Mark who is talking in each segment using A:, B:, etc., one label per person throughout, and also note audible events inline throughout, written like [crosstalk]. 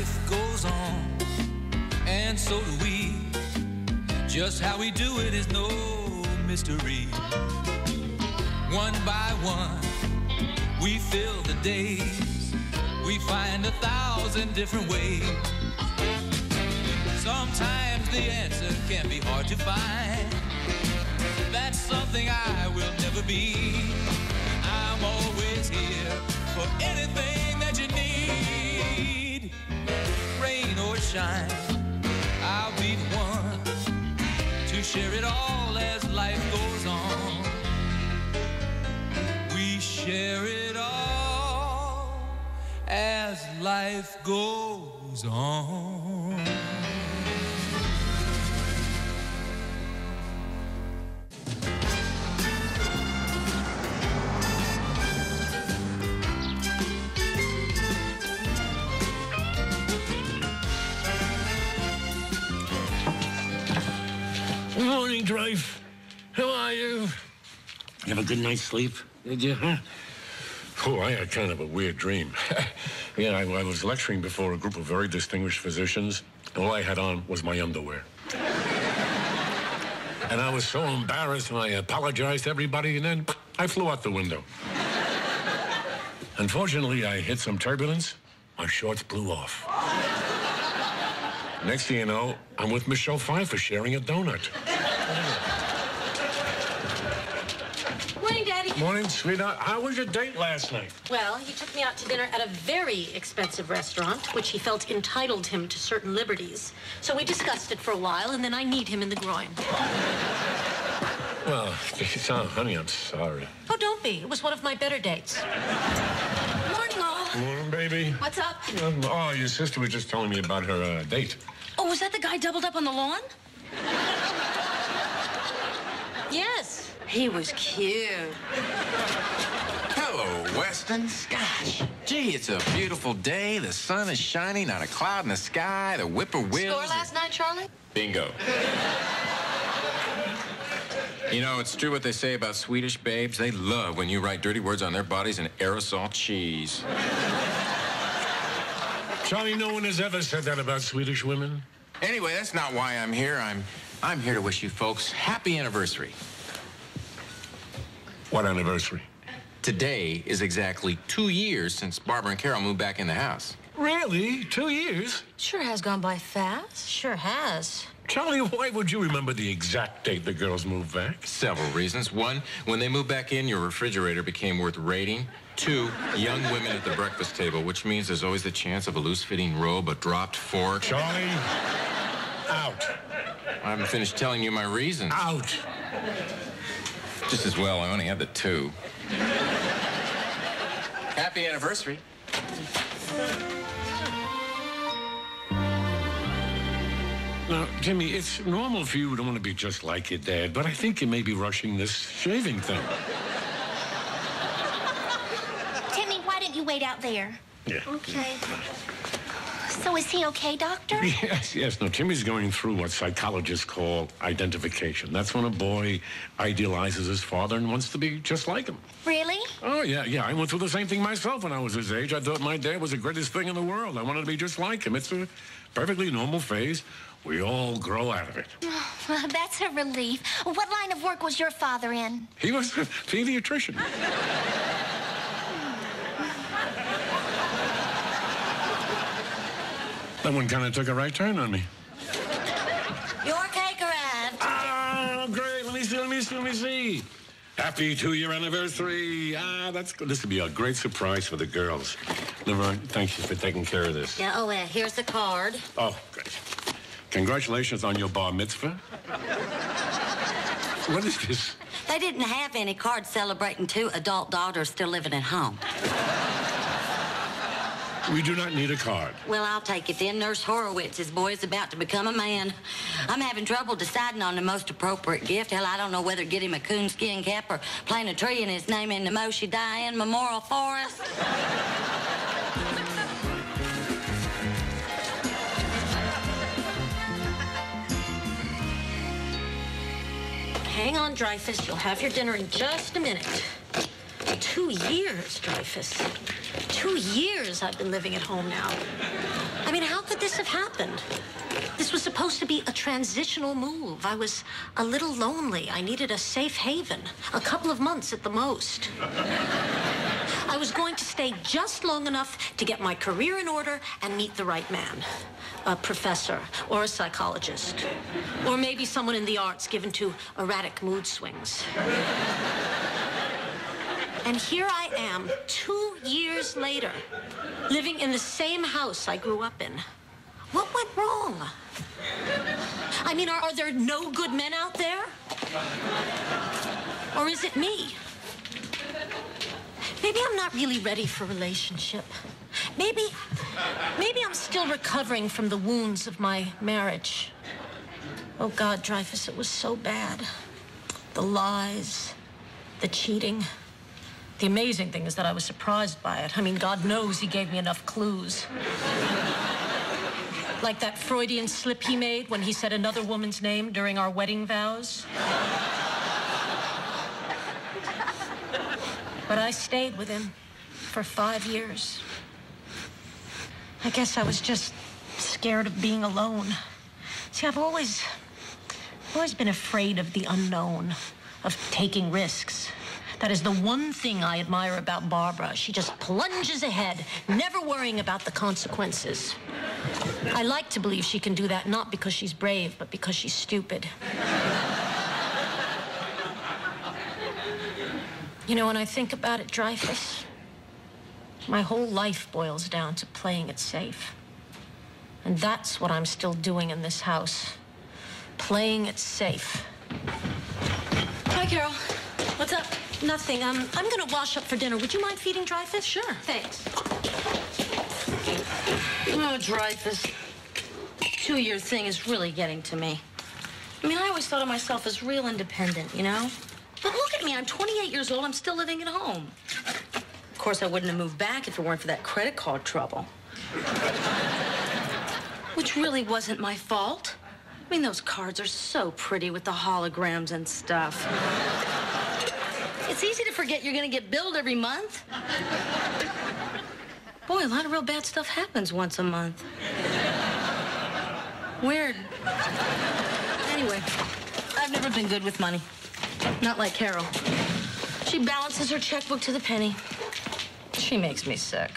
A: life goes on, and so do we. Just how we do it is no mystery. One by one, we fill the days. We find a thousand different ways. Sometimes the answer can be hard to find. That's something I will never be. I'm always here for anything that you need. Rain or shine, I'll be the one to share it all as life goes on. We share it all as life goes on.
B: Drive. How are you? You have a good night's sleep? Did you, huh? Oh, I had kind of a weird dream. [laughs] yeah, I, I was lecturing before a group of very distinguished physicians. and All I had on was my underwear. [laughs] and I was so embarrassed, and I apologized to everybody, and then I flew out the window. Unfortunately, I hit some turbulence. My shorts blew off. [laughs] Next thing you know, I'm with Michelle Pfeiffer sharing a donut. [laughs]
C: Morning, Daddy.
B: Morning, sweetheart. How was your date last night?
C: Well, he took me out to dinner at a very expensive restaurant, which he felt entitled him to certain liberties. So we discussed it for a while, and then I need him in the groin.
B: Well, [laughs] oh, honey, I'm sorry.
C: Oh, don't be. It was one of my better dates. Morning, all.
B: Morning, baby.
C: What's up?
B: Um, oh, your sister was just telling me about her uh, date.
C: Oh, was that the guy doubled up on the lawn? Yes. He was cute.
D: Hello, Weston. Gosh, gee, it's a beautiful day. The sun is shining, not a cloud in the sky. The whippoorwills.
C: Score last night, Charlie?
D: Bingo. You know, it's true what they say about Swedish babes. They love when you write dirty words on their bodies in aerosol cheese.
B: Charlie, no one has ever said that about Swedish women.
D: Anyway, that's not why I'm here. I'm I'm here to wish you folks happy anniversary.
B: What anniversary?
D: Today is exactly two years since Barbara and Carol moved back in the house.
B: Really? Two years?
C: Sure has gone by fast. Sure has.
B: Charlie, why would you remember the exact date the girls moved back?
D: Several reasons. One, when they moved back in, your refrigerator became worth raiding. Two, young women at the breakfast table, which means there's always the chance of a loose-fitting robe, a dropped fork.
B: Charlie, out.
D: I haven't finished telling you my reasons.
B: Out.
D: Just as well, I only had the two. Happy anniversary.
B: Now, Jimmy, it's normal for you to want to be just like your dad, but I think you may be rushing this shaving thing.
E: Timmy, why didn't you wait out there?
B: Yeah.
E: Okay. So is he okay, Doctor? [laughs]
B: Yes, yes. No, Timmy's going through what psychologists call identification. That's when a boy idealizes his father and wants to be just like him.
E: Really?
B: Oh, yeah, yeah. I went through the same thing myself when I was his age. I thought my dad was the greatest thing in the world. I wanted to be just like him. It's a perfectly normal phase. We all grow out of it. [sighs]
E: Well, that's a relief. What line of work was your father in?
B: He was a pediatrician. [laughs] that one kind of took a right turn on me.
C: Your cake arrived.
B: Ah, great. Let me see, let me see, let me see. Happy two-year anniversary. Ah, that's good. This will be a great surprise for the girls. Laverne, thank you for taking care of this.
C: Yeah, oh, uh, here's the card.
B: Oh, great. Congratulations on your bar mitzvah. what is this?
F: They didn't have any cards celebrating two adult daughters still living at home.
B: We do not need a card.
F: Well, I'll take it then. Nurse Horowitz's boy is about to become a man. I'm having trouble deciding on the most appropriate gift. Hell, I don't know whether to get him a coonskin cap or plant a tree in his name in the Moshe Dayan Memorial Forest.
C: Hang on, Dreyfus. You'll have your dinner in just a minute. Two years, Dreyfus. Two years I've been living at home now. I mean, how could this have happened. This was supposed to be a transitional move. I was a little lonely. I needed a safe haven, a couple of months at the most. I was going to stay just long enough to get my career in order and meet the right man a professor or a psychologist, or maybe someone in the arts given to erratic mood swings. And here I am, two years later, living in the same house I grew up in. What went wrong? I mean, are, are there no good men out there? Or is it me? Maybe I'm not really ready for relationship. Maybe, maybe I'm still recovering from the wounds of my marriage. Oh, God, Dreyfus, it was so bad. The lies, the cheating. The amazing thing is that I was surprised by it. I mean, God knows he gave me enough clues. like that Freudian slip he made when he said another woman's name during our wedding vows. but I stayed with him for five years. I guess I was just scared of being alone. See, I've always, always been afraid of the unknown, of taking risks. That is the one thing I admire about Barbara. She just plunges ahead, never worrying about the consequences. I like to believe she can do that not because she's brave, but because she's stupid. You know, when I think about it, Dreyfus, my whole life boils down to playing it safe. And that's what I'm still doing in this house. Playing it safe. Hi, Carol. What's up? Nothing. Um, I'm gonna wash up for dinner. Would you mind feeding Dreyfus? Sure. Thanks.
G: Oh, Dreyfus. Two-year thing is really getting to me. I mean, I always thought of myself as real independent, you know? But look at me. I'm 28 years old. I'm still living at home. Of course, I wouldn't have moved back if it weren't for that credit card trouble. Which really wasn't my fault. I mean, those cards are so pretty with the holograms and stuff. It's easy to forget you're going to get billed every month. Boy, a lot of real bad stuff happens once a month. Weird. Anyway, I've never been good with money. Not like Carol. She balances her checkbook to the penny. She makes me sick.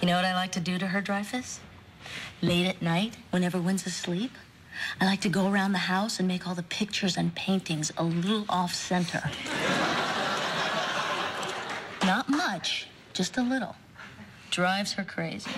G: You know what I like to do to her, Dreyfus? Late at night, when everyone's asleep, I like to go around the house and make all the pictures and paintings a little off center. Not much, just a little. Drives her crazy.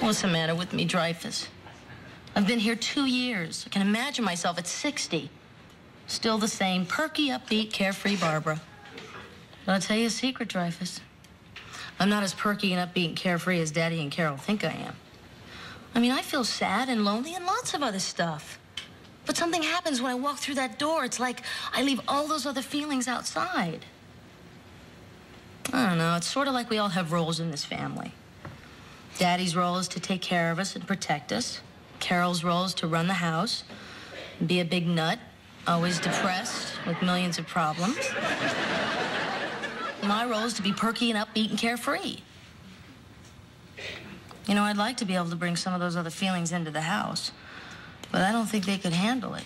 G: What's the matter with me, Dreyfus? I've been here two years. I can imagine myself at 60. Still the same perky, upbeat, carefree Barbara. But I'll tell you a secret, Dreyfus. I'm not as perky and upbeat and carefree as Daddy and Carol think I am. I mean, I feel sad and lonely and lots of other stuff. But something happens when I walk through that door. It's like I leave all those other feelings outside. I don't know. It's sort of like we all have roles in this family. Daddy's role is to take care of us and protect us. Carol's role is to run the house, be a big nut, always depressed with millions of problems. My role is to be perky and upbeat and carefree. You know, I'd like to be able to bring some of those other feelings into the house, but I don't think they could handle it.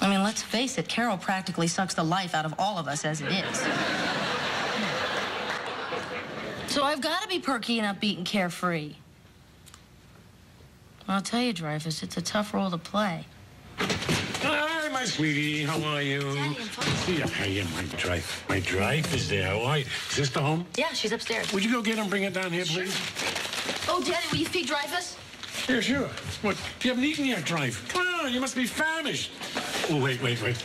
G: I mean, let's face it, Carol practically sucks the life out of all of us as it is. So I've got to be perky and upbeat and carefree. I'll tell you, Dreyfus, it's a tough role to play.
B: Hi, my sweetie. How are you?
G: Daddy, I'm fine.
B: Yeah, I. My drive. My drive is there. How are you? Sister home?
G: Yeah, she's upstairs.
B: Would you go get her and bring her down here, please?
G: Oh, Daddy, will you feed Dreyfus?
B: Yeah, sure. What? You haven't eaten yet, Drive. Come on, you must be famished. Oh, wait, wait, wait.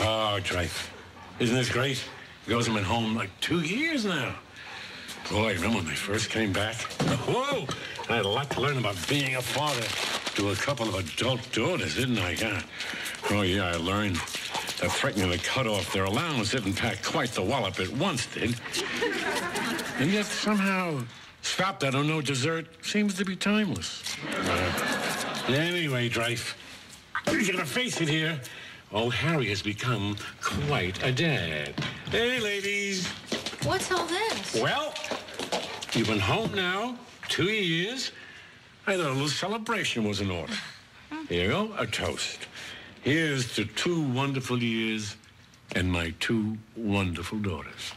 B: Oh, Drive. Isn't this great? Girls have been home like two years now. Boy, remember when they first came back? Whoa! I had a lot to learn about being a father to a couple of adult daughters, didn't I? Yeah. Oh, yeah, I learned that threatening to cut off their allowance didn't pack quite the wallop it once did. And yet somehow stop that on no dessert seems to be timeless. Uh, anyway, Drife, you're gonna face it here. Oh, Harry has become quite a dad. Hey, ladies.
C: What's all this?
B: Well, you've been home now two years. I thought a little celebration was in order. Here you go, a toast. Here's to two wonderful years and my two wonderful daughters.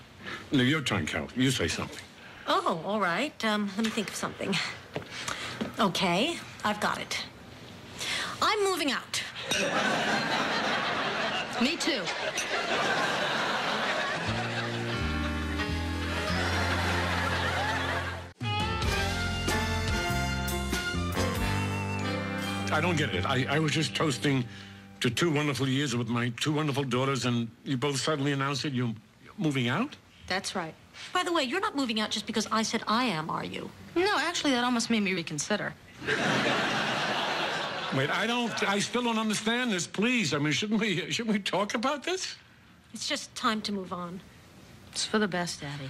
B: Now, your turn, Carol. You say something.
C: Oh, all right. Um, let me think of something. Okay, I've got it. I'm moving out.
G: Me too.
B: I don't get it. I, I was just toasting to two wonderful years with my two wonderful daughters, and you both suddenly announced that you're moving out?
G: That's right.
C: By the way, you're not moving out just because I said I am, are you?
G: No, actually, that almost made me reconsider. [laughs]
B: Wait, I don't. I still don't understand this. Please, I mean, shouldn't we? Shouldn't we talk about this?
C: It's just time to move on.
G: It's for the best, Daddy.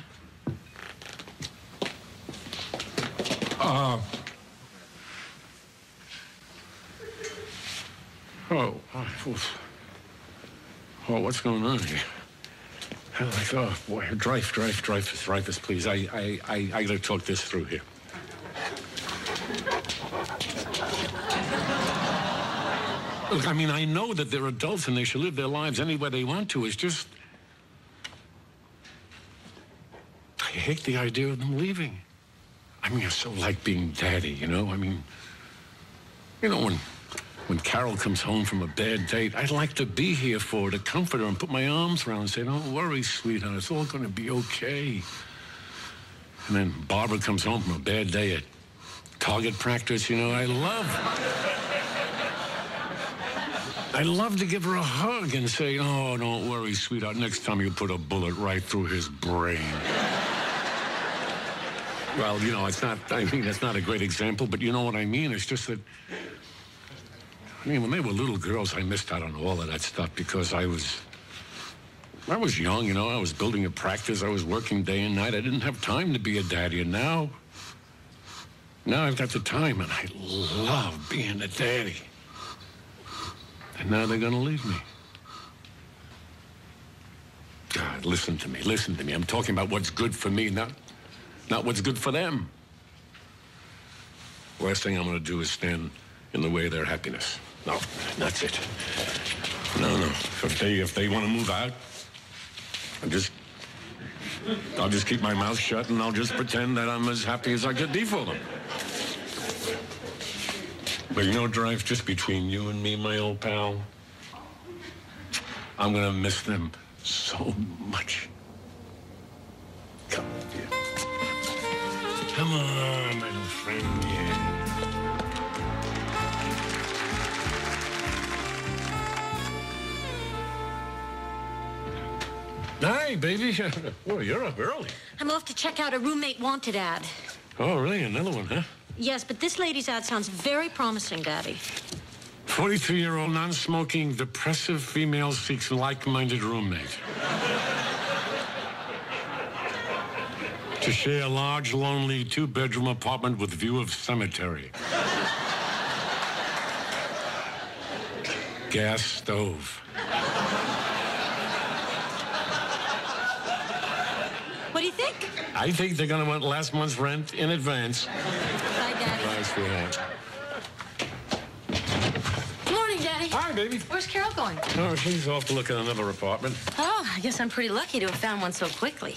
B: Uh. Oh, oh, oh what's going on here? Oh, like, oh, boy, drive, drive, Dreyf, drive Dreyfus, please. I, I, I, I gotta talk this through here. Look, I mean, I know that they're adults and they should live their lives any way they want to. It's just. I hate the idea of them leaving. I mean, I so like being daddy, you know? I mean, you know, when when Carol comes home from a bad date, I'd like to be here for her, to comfort her and put my arms around her and say, don't worry, sweetheart, it's all going to be okay. And then Barbara comes home from a bad day at target practice, you know, I love I love to give her a hug and say, oh, don't worry, sweetheart, next time you put a bullet right through his brain. well, you know, it's not, I mean, it's not a great example, but you know what I mean? It's just that I mean, when they were little girls, I missed out on all of that stuff because I was, I was young, you know. I was building a practice. I was working day and night. I didn't have time to be a daddy. And now, now I've got the time, and I love being a daddy. And now they're going to leave me. God, listen to me. Listen to me. I'm talking about what's good for me, not, not what's good for them. Last thing I'm going to do is stand in the way of their happiness. No, that's it. No, no. If they if they want to move out, I just I'll just keep my mouth shut and I'll just pretend that I'm as happy as I could be for them. But you know, Drive, just between you and me, my old pal, I'm gonna miss them so much. Come on, dear. Come on, my little friend, Hi, baby. [laughs] Oh, you're up early.
C: I'm off to check out a roommate wanted ad.
B: Oh, really? Another one, huh?
C: Yes, but this lady's ad sounds very promising, Daddy.
B: 43-year-old non-smoking depressive female seeks like-minded roommate. to share a large, lonely two-bedroom apartment with view of cemetery. Gas stove.
C: What do you think?
B: I think they're going to want last month's rent in advance.
C: Bye, Daddy.
B: Bye, sweetheart.
G: Morning, Daddy.
B: Hi, baby.
G: Where's Carol going?
B: Oh, she's off to look at another apartment.
G: Oh, I guess I'm pretty lucky to have found one so quickly.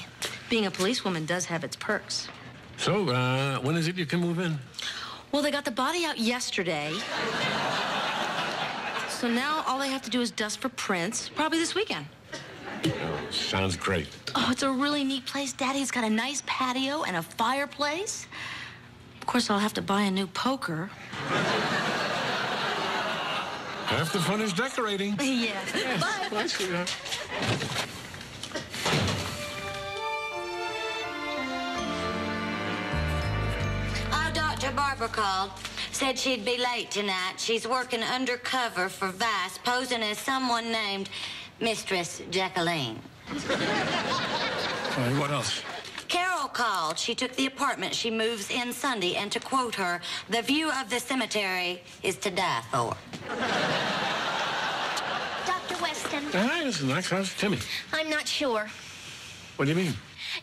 G: Being a policewoman does have its perks.
B: So, uh, when is it you can move in?
G: Well, they got the body out yesterday. So now all they have to do is dust for prints, probably this weekend.
B: Oh, sounds great.
G: Oh, it's a really neat place, Daddy. It's got a nice patio and a fireplace. Of course, I'll have to buy a new poker.
B: Half the fun is decorating. [laughs]
G: yes. Bye.
B: Bye, sweetheart.
F: Oh, Dr. Barber called. Said she'd be late tonight. She's working undercover for Vice, posing as someone named Mistress Jacqueline.
B: All right, what else?
F: Carol called. She took the apartment she moves in Sunday, and to quote her, the view of the cemetery is to die for.
E: Dr. Weston,
B: Hi, this is nice. How's Timmy?
E: I'm not sure.
B: What do you mean?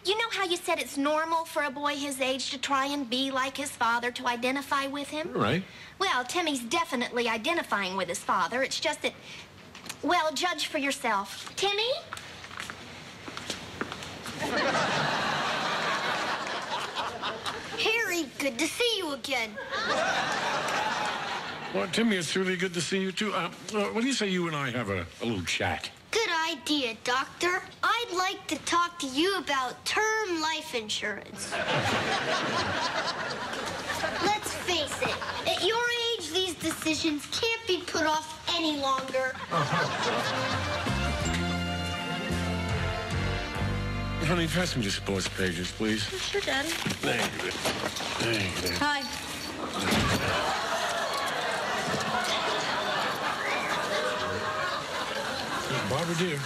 E: You know how you said it's normal for a boy his age to try and be like his father, to identify with him?
B: Right.
E: Well, Timmy's definitely identifying with his father. It's just that, well, judge for yourself. Timmy?
H: Harry, good to see you again.
B: Well, Timmy, it's really good to see you, too. Uh, uh, what do you say you and I have a, a little chat?
H: Good idea, Doctor. I'd like to talk to you about term life insurance. Let's face it, at your age, these decisions can't be put off any longer.
B: Honey, pass me the sports pages, please.
C: Sure, Daddy.
B: Thank you. Thank you.
G: Hi.
B: Barbara, dear.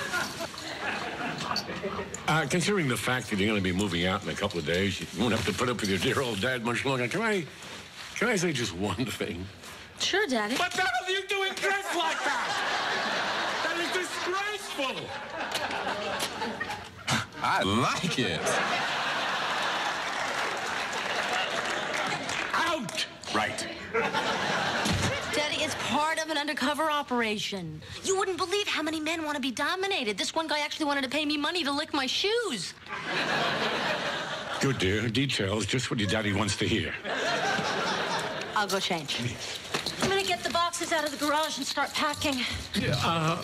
B: Uh, considering the fact that you're going to be moving out in a couple of days, you won't have to put up with your dear old dad much longer. Can I, can I say just one thing?
G: Sure, Daddy.
B: What the hell are you doing dressed like that? That is disgraceful.
D: I like it.
B: Out. Right.
G: Daddy, it's part of an undercover operation. You wouldn't believe how many men want to be dominated. This one guy actually wanted to pay me money to lick my shoes.
B: Good, dear. Details, just what your daddy wants to hear.
G: I'll go change.
C: The boxes out of the garage and start packing.
B: Yeah, uh...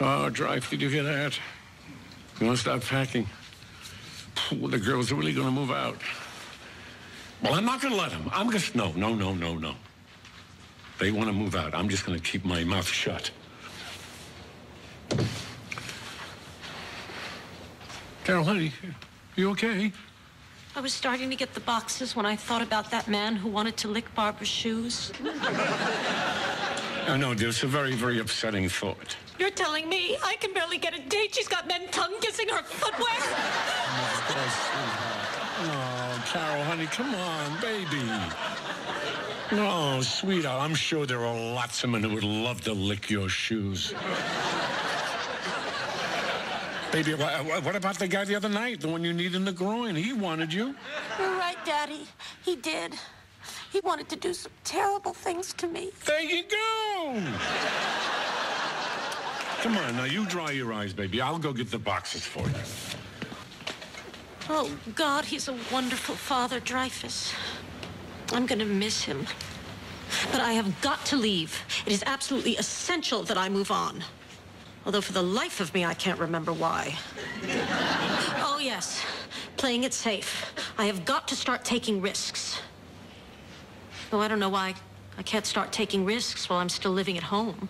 B: Oh, Drive, did you hear that? You want to start packing? Phew, the girls are really going to move out. Well, I'm not going to let them. I'm just... No, no, no, no, no. They want to move out. I'm just going to keep my mouth shut. Carol, honey, you okay?
C: I was starting to get the boxes when I thought about that man who wanted to lick Barbara's shoes.
B: I know, dear. It's a very, very upsetting thought.
C: You're telling me I can barely get a date. She's got men tongue kissing her footwear.
B: Oh, Carol, honey, come on, baby. No, sweetheart, I'm sure there are lots of men who would love to lick your shoes. Baby, wha- wha- what about the guy the other night, the one you need in the groin? He wanted you.
C: You're right, Daddy. He did. He wanted to do some terrible things to me.
B: There you go. Come on, now you dry your eyes, baby. I'll go get the boxes for you.
C: Oh, God, he's a wonderful father, Dreyfus. I'm going to miss him. But I have got to leave. It is absolutely essential that I move on. Although for the life of me, I can't remember why. oh, yes. Playing it safe. I have got to start taking risks. Though I don't know why I can't start taking risks while I'm still living at home.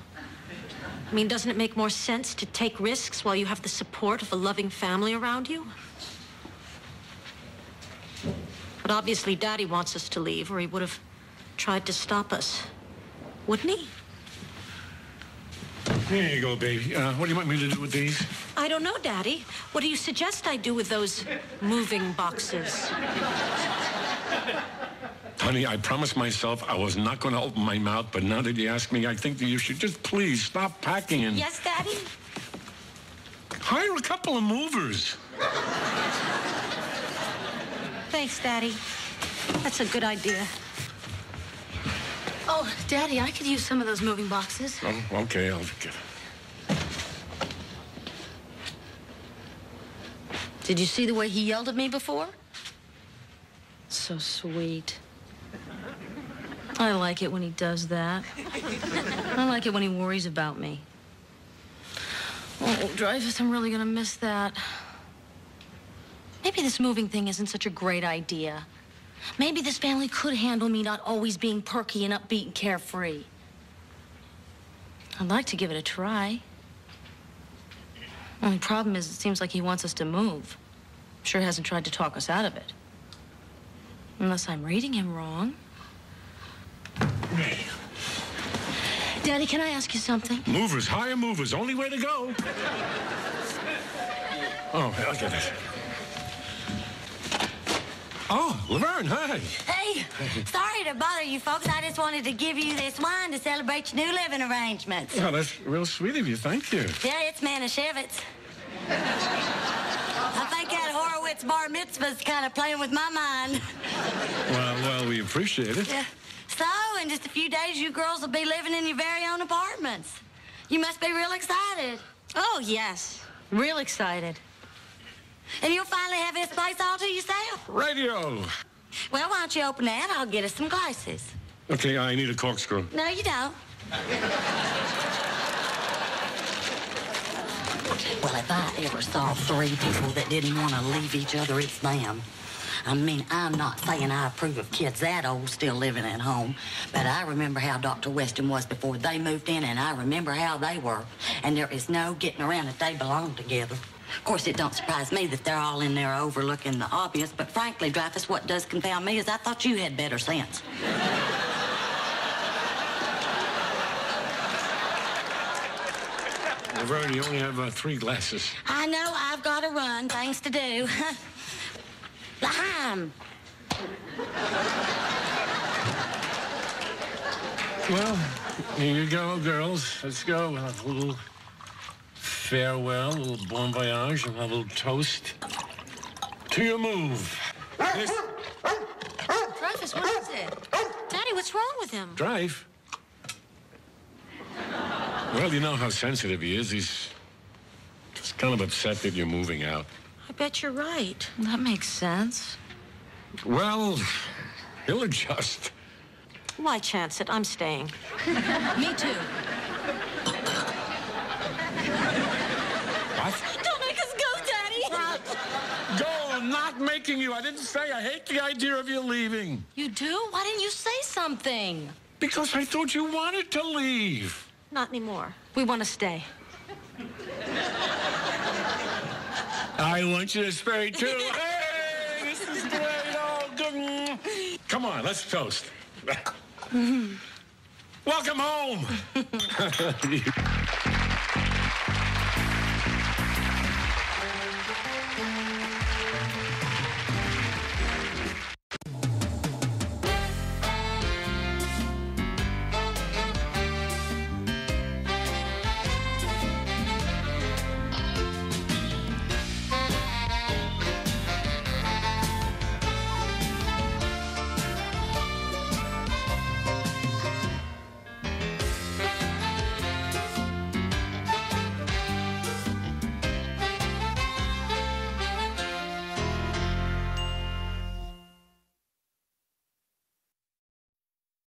C: I mean, doesn't it make more sense to take risks while you have the support of a loving family around you? But obviously, Daddy wants us to leave, or he would have tried to stop us. Wouldn't he?
B: Here you go, baby. Uh, what do you want me to do with these?
C: I don't know, Daddy. What do you suggest I do with those moving boxes?
B: Honey, I promised myself I was not going to open my mouth, but now that you ask me, I think that you should just please stop packing and
C: Yes, Daddy?
B: hire a couple of movers.
C: Thanks, Daddy. That's a good idea.
G: Oh, Daddy, I could use some of those moving boxes.
B: Oh, okay, I'll get it.
G: Did you see the way he yelled at me before? So sweet. I like it when he does that. I like it when he worries about me. Oh, Dreyfus, I'm really gonna miss that. Maybe this moving thing isn't such a great idea. Maybe this family could handle me not always being perky and upbeat and carefree. I'd like to give it a try. Only problem is, it seems like he wants us to move. Sure hasn't tried to talk us out of it. Unless I'm reading him wrong. Daddy, can I ask you something?
B: Movers, hire movers. Only way to go. Oh, I'll get it. Oh, Laverne, hi.
F: Hey, sorry to bother you folks. I just wanted to give you this wine to celebrate your new living arrangements.
B: Oh, that's real sweet of you. Thank you.
F: Yeah, it's Manischewitz. Brett's bar mitzvah's kind of playing with my mind.
B: Well, well, we appreciate it.
F: Yeah. So, in just a few days, you girls will be living in your very own apartments. You must be real excited.
C: Oh, yes. Real excited.
F: And you'll finally have this place all to yourself.
B: Radio.
F: Well, why don't you open that? I'll get us some glasses.
B: Okay, I need a corkscrew.
F: No, you don't. Well, if I ever saw three people that didn't want to leave each other, it's them. I mean, I'm not saying I approve of kids that old still living at home, but I remember how Dr. Weston was before they moved in, and I remember how they were. And there is no getting around that they belong together. Of course, it don't surprise me that they're all in there overlooking the obvious, but frankly, Dreyfus, what does confound me is I thought you had better sense.
B: Laverne, you only have uh, three glasses.
F: I know I've got to run, things to do. [laughs] L'chaim.
B: Well, here you go, girls. Let's go. We'll have a little farewell, a little bon voyage, and a little toast to your move. This
C: Dreyfus, what is it? Daddy, what's wrong with him?
B: drive. Well, you know how sensitive he is. He's just kind of upset that you're moving out.
C: I bet you're right.
G: That makes sense.
B: Well, he'll adjust.
C: Why chance it? I'm staying. [laughs]
G: Me too.
B: What?
G: Don't make us go, Daddy.
B: Go, I'm not making you. I didn't say I hate the idea of you leaving.
G: You do? Why didn't you say something?
B: Because I thought you wanted to leave.
C: Not anymore. We want to stay.
B: I want you to spray too. [laughs] hey, this is great. Oh, good. Come on, let's toast. Mm-hmm. Welcome home. [laughs]